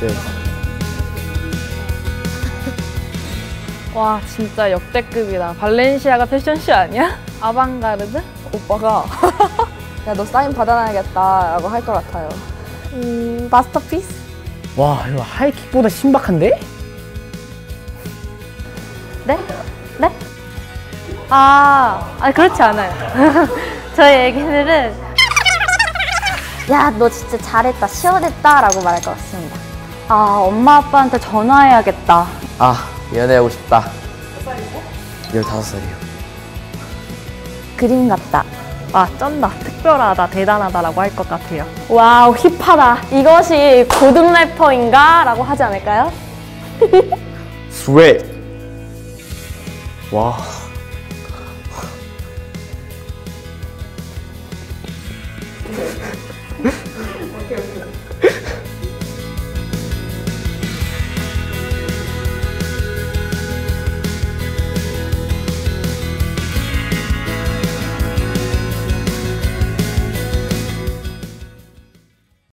네. 와 진짜 역대급이다. 발렌시아가 패션쇼 아니야? 아방가르드? 오빠가 야 너 사인 받아놔야겠다 라고 할 것 같아요. 음, 마스터피스? 와 이거 하이킥보다 신박한데? 네? 네? 아, 아니 그렇지 않아요. 저희 애기들은 야, 너 진짜 잘했다, 시원했다 라고 말할 것 같습니다. 아, 엄마 아빠한테 전화해야겠다. 아 연애하고 싶다. 몇 살이고? 15살이요. 그림 같다. 아 쩐다, 특별하다, 대단하다라고 할 것 같아요. Wow hip하다. 이것이 고등 래퍼인가? 라고 하지 않을까요? swag 와